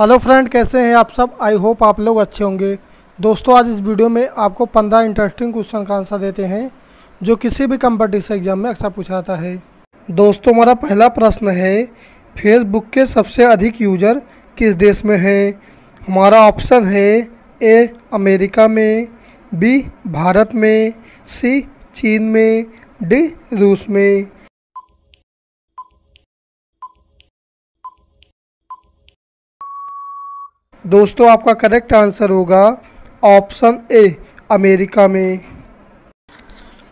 Hello friend कैसे हैं आप सब? आई होप आप लोग अच्छे होंगे। दोस्तों, आज इस वीडियो में आपको पंद्रह इंटरेस्टिंग क्वेश्चन का आंसर देते हैं, जो किसी भी कंपटीशन एग्ज़ाम में अक्सर पूछा जाता है। दोस्तों, हमारा पहला प्रश्न है फेसबुक के सबसे अधिक यूज़र किस देश में हैं? हमारा ऑप्शन है ए अमेरिका में बी भारत में सी चीन में डी रूस में। दोस्तों, आपका करेक्ट आंसर होगा ऑप्शन ए अमेरिका में।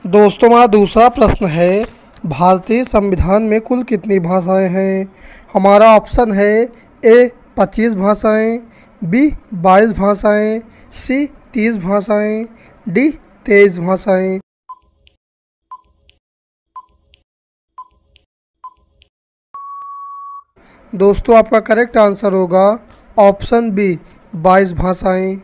दोस्तों, हमारा दूसरा प्रश्न है, भारतीय संविधान में कुल कितनी भाषाएँ हैं? हमारा ऑप्शन है ए पच्चीस भाषाएँ बी बाईस भाषाएँ सी तीस भाषाएँ डी तेईस भाषाएँ। दोस्तों, आपका करेक्ट आंसर होगा ऑप्शन बी, बाईस भाषाएँ।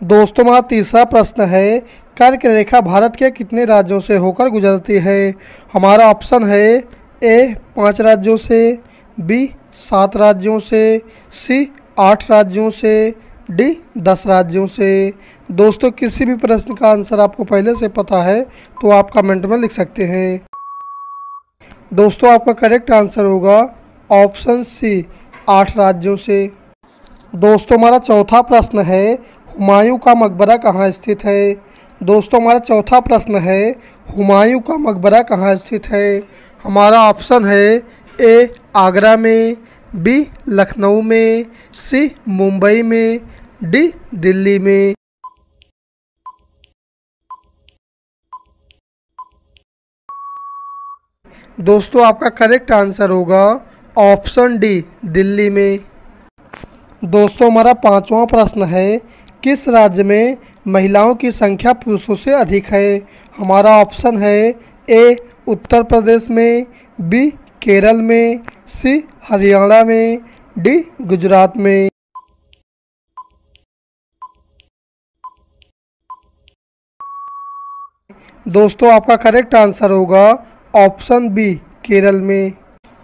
दोस्तों, हमारा तीसरा प्रश्न है कर्क रेखा भारत के कितने राज्यों से होकर गुजरती है? हमारा ऑप्शन है ए, पाँच राज्यों से, बी, सात राज्यों से, सी, आठ राज्यों से, डी, दस राज्यों से। दोस्तों, किसी भी प्रश्न का आंसर आपको पहले से पता है तो आप कमेंट में लिख सकते हैं। दोस्तों, आपका करेक्ट आंसर होगा ऑप्शन सी, आठ राज्यों से। दोस्तों, हमारा चौथा प्रश्न है, हुमायूं का मकबरा कहाँ स्थित है? दोस्तों, हमारा चौथा प्रश्न है, हुमायूं का मकबरा कहाँ स्थित है? हमारा ऑप्शन है ए, आगरा में, बी, लखनऊ में, सी, मुंबई में, डी, दिल्ली में। दोस्तों, आपका करेक्ट आंसर होगा, ऑप्शन डी, दिल्ली में। दोस्तों, हमारा पांचवा प्रश्न है, किस राज्य में महिलाओं की संख्या पुरुषों से अधिक है? हमारा ऑप्शन है ए, उत्तर प्रदेश में, बी, केरल में, सी, हरियाणा में, डी, गुजरात में। दोस्तों, आपका करेक्ट आंसर होगा ऑप्शन बी, केरल में।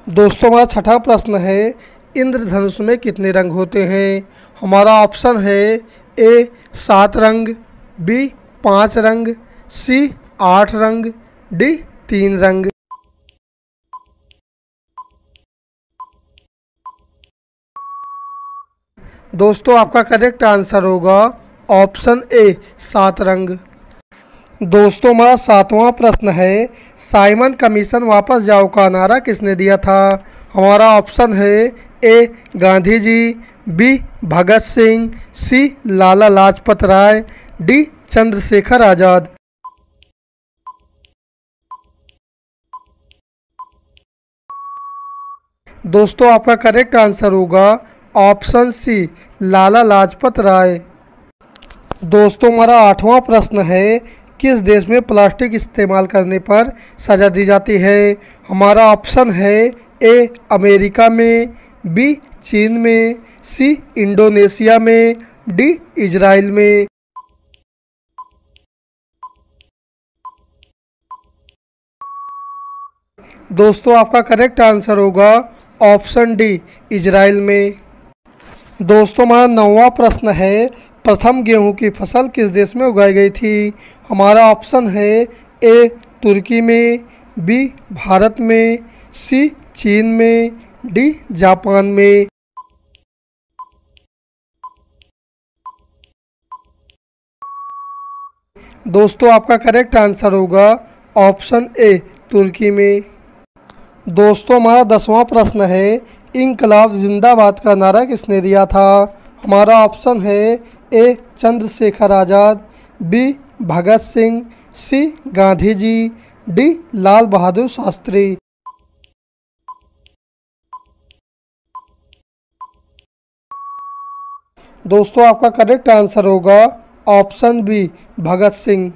दोस्तों, हमारा छठा प्रश्न है इंद्रधनुष में कितने रंग होते हैं? हमारा ऑप्शन है ए, सात रंग, बी, पाँच रंग, सी, आठ रंग, डी, तीन रंग। दोस्तों, आपका करेक्ट आंसर होगा ऑप्शन ए, सात रंग। दोस्तों, हमारा सातवां प्रश्न है, साइमन कमीशन वापस जाओ का नारा किसने दिया था? हमारा ऑप्शन है A Gandhi ji B, Bhagat Singh, C, Lala Lajpat Rai, D, Chandrashekhar Azad. दोस्तों, आपका करेक्ट आंसर होगा ऑप्शन सी लाला लाजपत राय। दोस्तों, हमारा आठवां प्रश्न है, किस देश में प्लास्टिक इस्तेमाल करने पर सज़ा दी जाती है? हमारा ऑप्शन है ए, अमेरिका में। बी, चीन में, सी, इंडोनेशिया में, डी, इजराइल में। दोस्तों, आपका करेक्ट आंसर होगा ऑप्शन डी इजराइल में। दोस्तों, हमारा नौवा प्रश्न है, प्रथम गेहूँ की फ़सल किस देश में उगाई गई थी? हमारा ऑप्शन है ए तुर्की में बी भारत में सी चीन में डी, जापान में। दोस्तों, आपका करेक्ट आंसर होगा ऑप्शन ए तुर्की में। दोस्तों, हमारा दसवां प्रश्न है इनकलाब जिंदाबाद का नारा किसने दिया था? हमारा ऑप्शन है A Chandrashekhar Azad B Bhagat Singh C Gandhi ji D Lal Bahadur Shastri. दोस्तों, आपका करेक्ट आंसर होगा ऑप्शन बी भगत सिंह।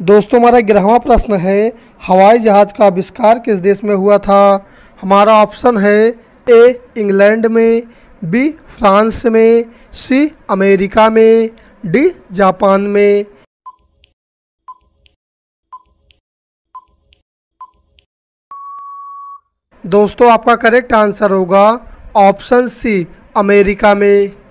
दोस्तों, हमारा ग्यारहवा प्रश्न है, हवाई जहाज़ का आविष्कार किस देश में हुआ था? हमारा ऑप्शन है ए इंग्लैंड में बी फ्रांस में सी अमेरिका में डी जापान में। दोस्तों, आपका करेक्ट आंसर होगा ऑप्शन सी अमेरिका में।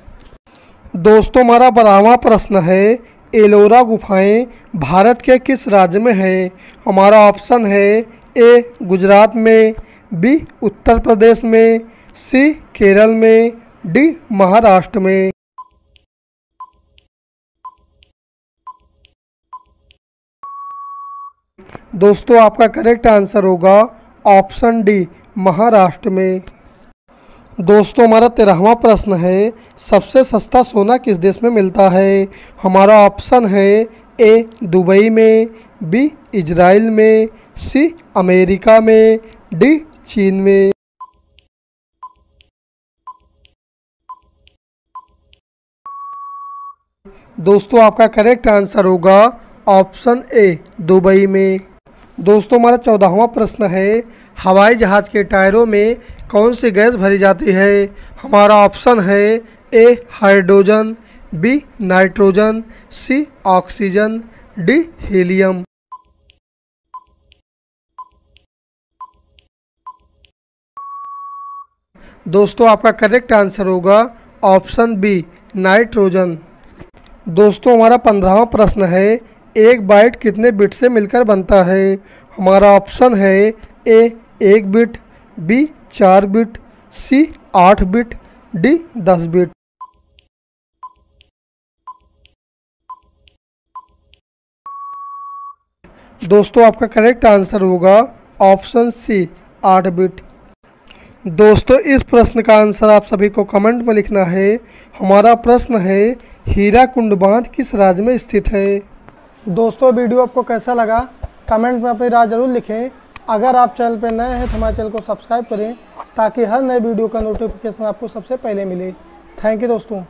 दोस्तों, हमारा बारहवा प्रश्न है, एलोरा गुफाएँ भारत के किस राज्य में है? हमारा ऑप्शन है ए, गुजरात में, बी, उत्तर प्रदेश में, सी, केरल में, डी, महाराष्ट्र में। दोस्तों, आपका करेक्ट आंसर होगा ऑप्शन डी, महाराष्ट्र में। दोस्तों, हमारा तेरहवा प्रश्न है, सबसे सस्ता सोना किस देश में मिलता है? हमारा ऑप्शन है ए, दुबई में, बी, इजराइल में, सी, अमेरिका में, डी, चीन में। दोस्तों, आपका करेक्ट आंसर होगा ऑप्शन ए, दुबई में। दोस्तों, हमारा चौदहवा प्रश्न है, हवाई जहाज़ के टायरों में कौन सी गैस भरी जाती है? हमारा ऑप्शन है A hydrogen B nitrogen C oxygen D helium. दोस्तों, आपका करेक्ट आंसर होगा ऑप्शन बी नाइट्रोजन। दोस्तों, हमारा पंद्रहवा प्रश्न है, एक बाइट कितने बिट से मिलकर बनता है? हमारा ऑप्शन है ए एक बिट बी चार बिट सी आठ बिट डी दस बिट दोस्तों, आपका करेक्ट आंसर होगा ऑप्शन सी आठ बिट दोस्तों, इस प्रश्न का आंसर आप सभी को कमेंट में लिखना है। हमारा प्रश्न है, हीरा कुंड बाँध किस राज्य में स्थित है? दोस्तों, वीडियो आपको कैसा लगा? कमेंट में अपनी राय ज़रूर लिखें। अगर आप चैनल पर नए हैं तो हमारे चैनल को सब्सक्राइब करें ताकि हर नए वीडियो का नोटिफिकेशन आपको सबसे पहले मिले। थैंक यू दोस्तों।